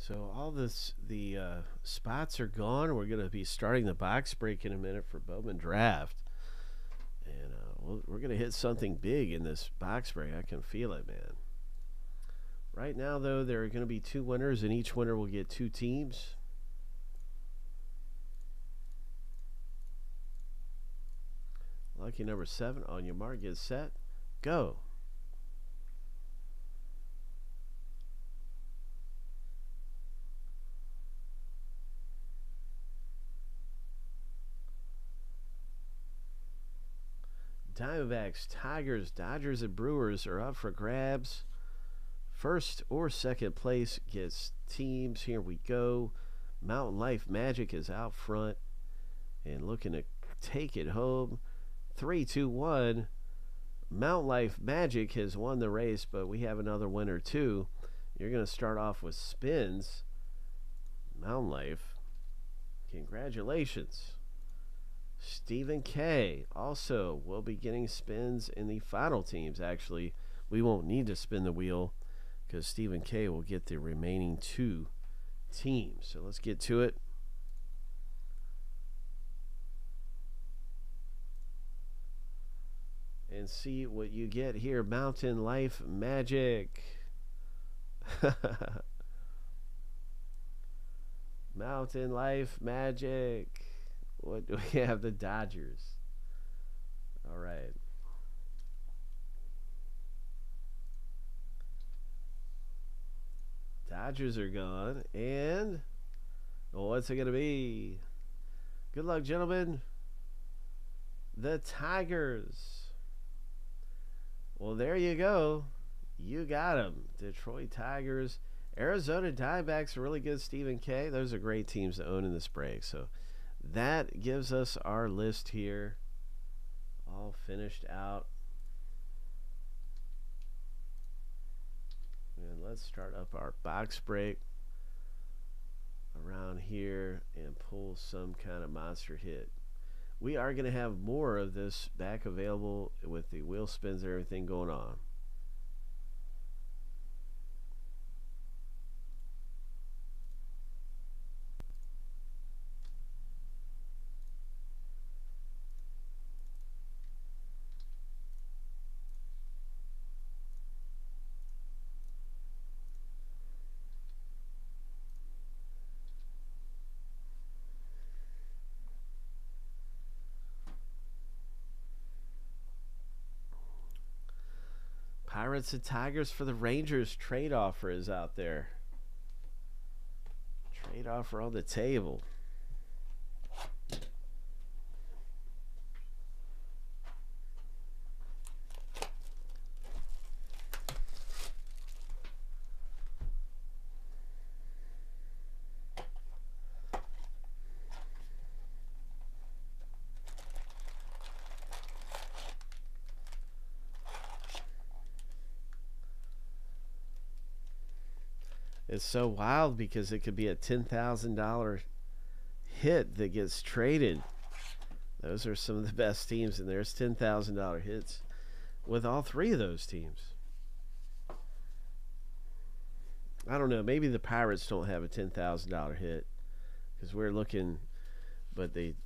So all this, the uh, spots are gone. We're going to be starting the box break in a minute for Bowman Draft, and uh, we'll, we're going to hit something big in this box break. I can feel it, man. Right now, though, there are going to be two winners, and each winner will get two teams. Lucky number seven on your mark, get set, go. Diamondbacks, Tigers, Dodgers, and Brewers are up for grabs. First or second place gets teams. Here we go. Mountain Life Magic is out front and looking to take it home. Three, two, one. Mountain Life Magic has won the race, but we have another winner too. You're going to start off with spins. Mountain Life, congratulations. Stephen K also will be getting spins in the final teams. Actually, we won't need to spin the wheel because Stephen K will get the remaining two teams. So let's get to it. And see what you get here. Mountain Life Magic. Mountain Life Magic. What do we have? The Dodgers. All right. Dodgers are gone. And what's it going to be? Good luck, gentlemen. The Tigers. Well, there you go. You got them. Detroit Tigers. Arizona Diamondbacks are really good. Stephen K. Those are great teams to own in this break. So that gives us our list here all finished out. And let's start up our box break around here and pull some kind of monster hit. We are going to have more of this back available with the wheel spins and everything going on. Pirates and Tigers for the Rangers trade offer is out there. Trade offer on the table. It's so wild because it could be a $10,000 hit that gets traded. Those are some of the best teams, and there's $10,000 hits with all three of those teams. I don't know. Maybe the Pirates don't have a $10,000 hit because we're looking, but they,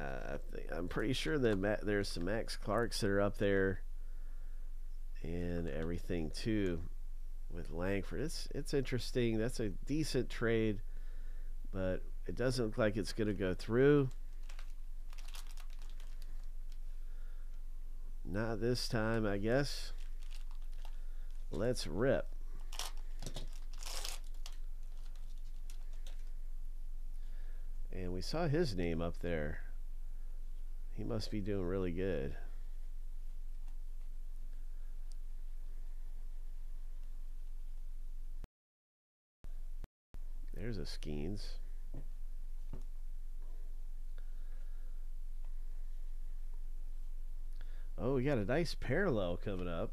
uh, I am pretty sure that there's some Max Clarks that are up there and everything too with Langford. It's it's interesting. That's a decent trade, but it doesn't look like it's going to go through. Not this time, I guess. Let's rip. And we saw his name up there. He must be doing really good. There's a Skenes. Oh, we got a nice parallel coming up.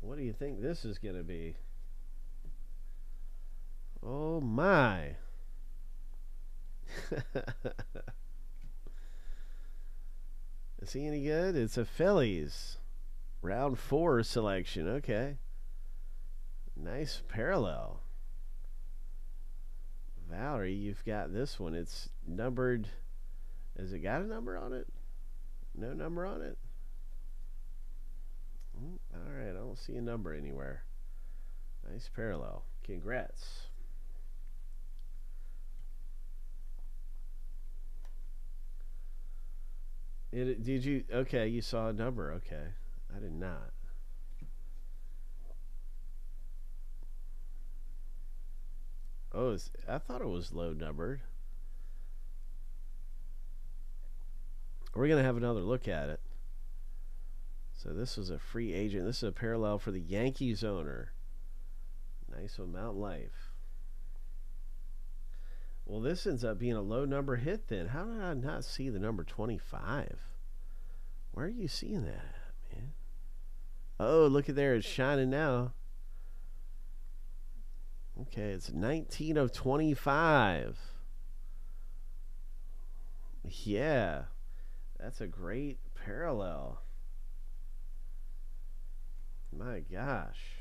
What do you think this is going to be? Oh my. is he any good? It's a Phillies. Round four selection. Okay. Nice parallel. Valerie, you've got this one. It's numbered. Has it got a number on it? No number on it? Mm, all right, I don't see a number anywhere. Nice parallel. Congrats. It, did you? Okay, you saw a number. Okay, I did not. Oh, I thought it was low numbered. We're going to have another look at it. So this was a free agent. This is a parallel for the Yankees owner. Nice Mountain Life. Well, this ends up being a low number hit then. How did I not see the number 25? Where are you seeing that, man? Oh, look at there. It's shining now. Okay, it's 19 of 25. Yeah, that's a great parallel. My gosh.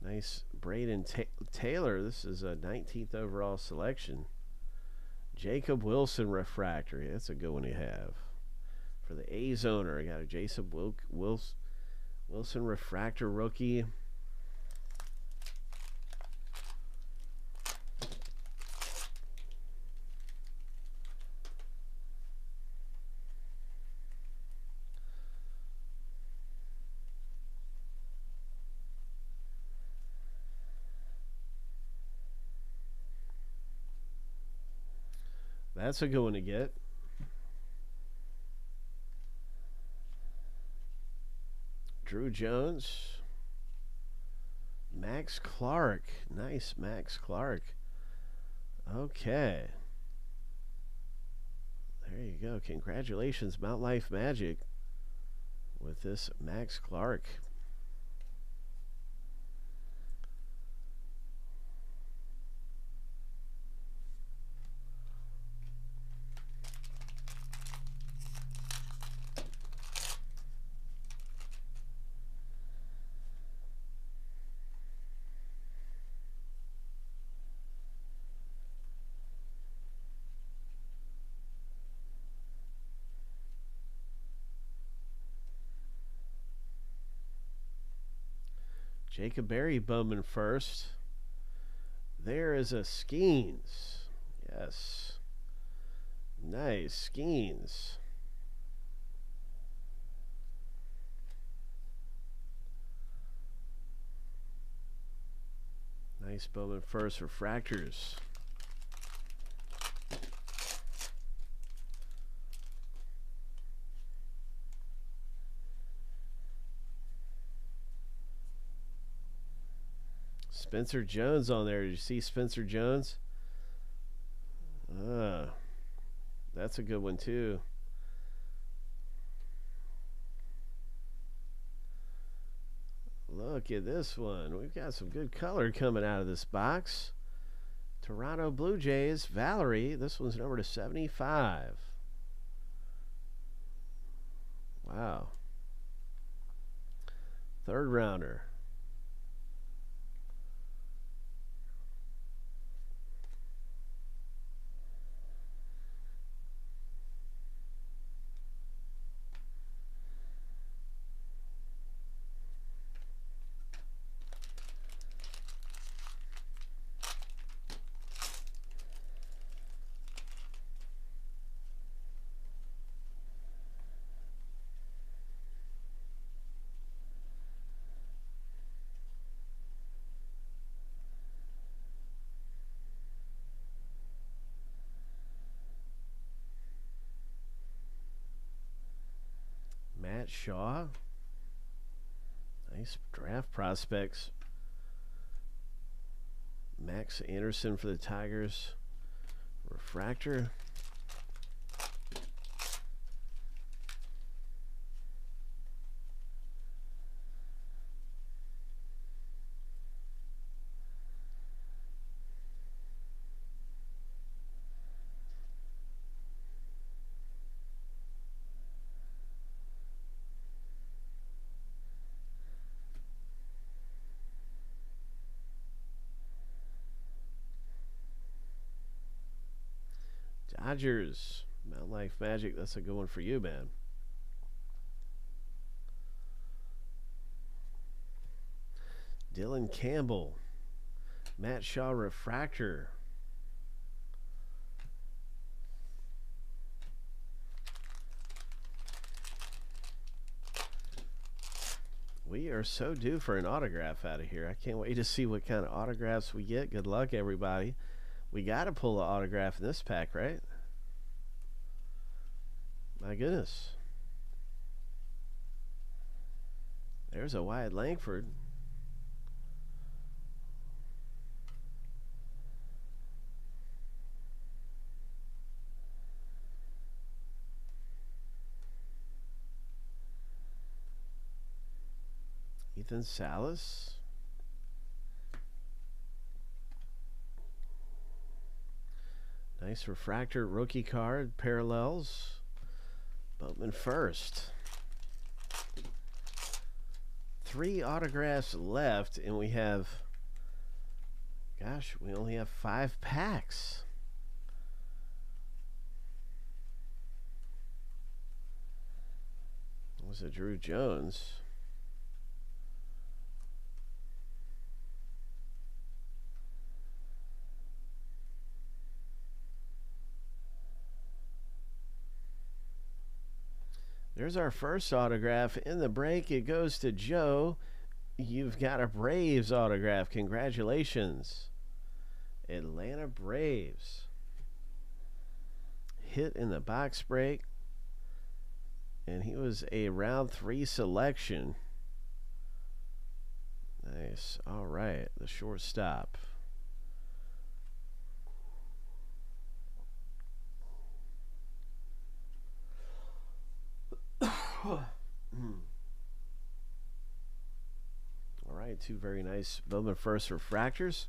Nice Brayden Ta Taylor. This is a 19th overall selection. Jacob Wilson refractory. That's a good one to have. For the A's owner, I got a Jason Wilk, Wilson. Wilson Refractor rookie. That's a good one to get. Drew Jones. Max Clark. Nice, Max Clark. Okay. There you go. Congratulations, Mount Life Magic, with this Max Clark. Jacob Berry Bowman first. There is a Skenes. Yes. Nice. Skenes. Nice Bowman first refractors. Spencer Jones on there. Did you see Spencer Jones? Ah, that's a good one too. Look at this one. We've got some good color coming out of this box. Toronto Blue Jays, Valerie. This one's number to 75. Wow. Third rounder. Matt Shaw. Nice draft prospects. Max Anderson for the Tigers. Refractor. Dodgers. Mountain Life Magic. That's a good one for you, man. Dylan Campbell. Matt Shaw Refractor. We are so due for an autograph out of here. I can't wait to see what kind of autographs we get. Good luck, everybody. We got to pull an autograph in this pack, right? My goodness. There's a Wyatt Langford. Ethan Salas. Nice refractor rookie card, parallels. Bowman first. Three autographs left, and we have, gosh, we only have five packs. Was it Drew Jones? There's our first autograph in the break. It goes to Joe. You've got a Braves autograph. Congratulations. Atlanta Braves. Hit in the box break. And he was a round three selection. Nice. All right. The shortstop. All right, two very nice Bowman First refractors.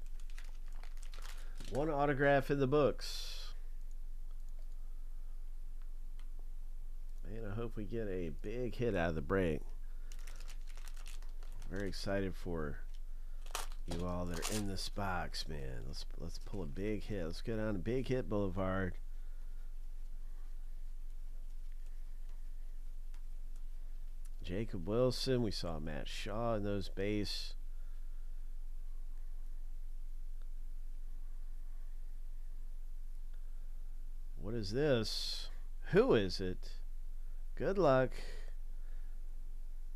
One autograph in the books. Man, I hope we get a big hit out of the break. Very excited for you all that are in this box, man. Let's let's pull a big hit. Let's go down to Big Hit Boulevard. Jacob Wilson. We saw Matt Shaw in those base. What is this? Who is it? Good luck.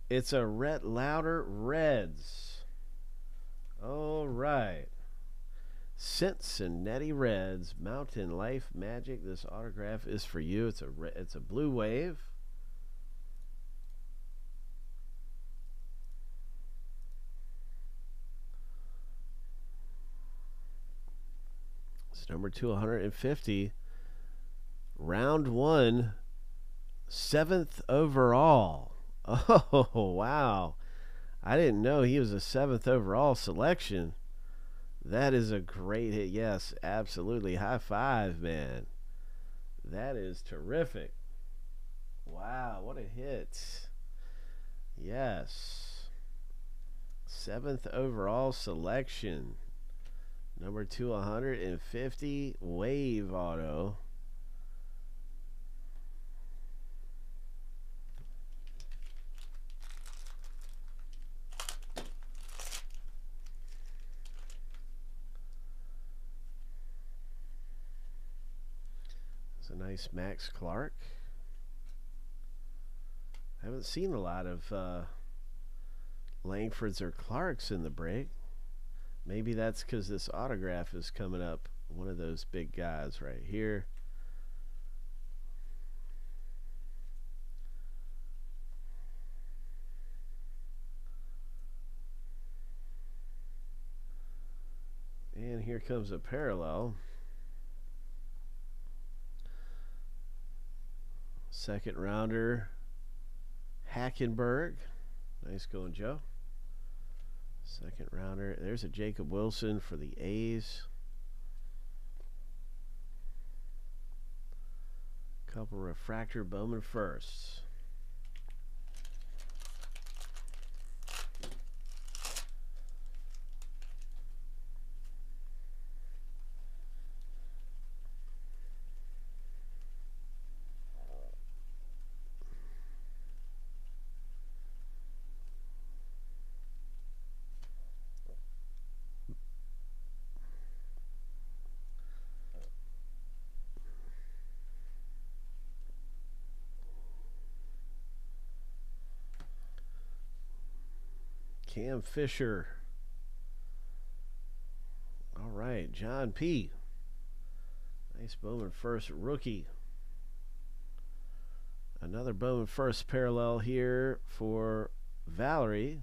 It's a Rhett Lowder Reds. All right. Cincinnati Reds, Mountain Life Magic. This autograph is for you. It's a it's a blue wave. Number 250. Round one, seventh overall. Oh, wow. I didn't know he was a seventh overall selection. That is a great hit. Yes, absolutely. High five, man. That is terrific. Wow, what a hit. Yes. Seventh overall selection. Number 250, Wave Auto. It's a nice Max Clark. I haven't seen a lot of uh, Langfords or Clarks in the break. Maybe that's because this autograph is coming up. One of those big guys right here. And here comes a parallel. Second rounder, Hackenberg. Nice going, Joe. Second rounder. There's a Jacob Wilson for the A's. Couple refractor Bowman firsts. Cam Fisher. All right, John P. Nice Bowman first rookie. Another Bowman first parallel here for Valerie.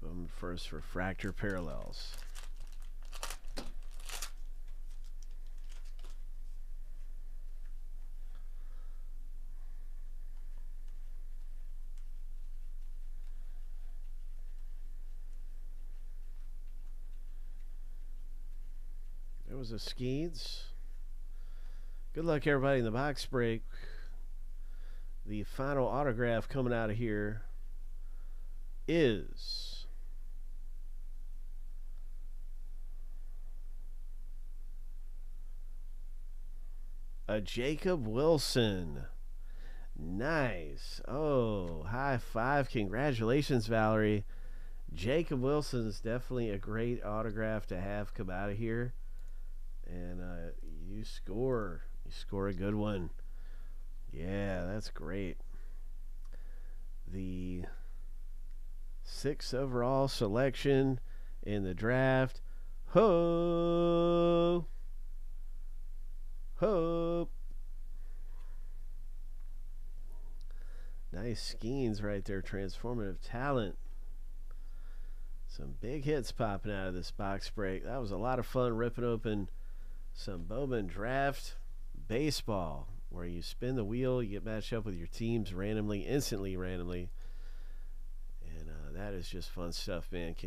Bowman first refractor parallels. There was a Skenes. Good luck, everybody, in the box break. The final autograph coming out of here is a Jacob Wilson. Nice. Oh, high five. Congratulations, Valerie. Jacob Wilson is definitely a great autograph to have come out of here. And uh, you score. You score a good one. Yeah, that's great. The sixth overall selection in the draft. Ho! Hope. Nice Skenes right there. Transformative talent. Some big hits popping out of this box break. That was a lot of fun ripping open some Bowman draft baseball where you spin the wheel, you get matched up with your teams randomly, instantly randomly. And uh, that is just fun stuff, man.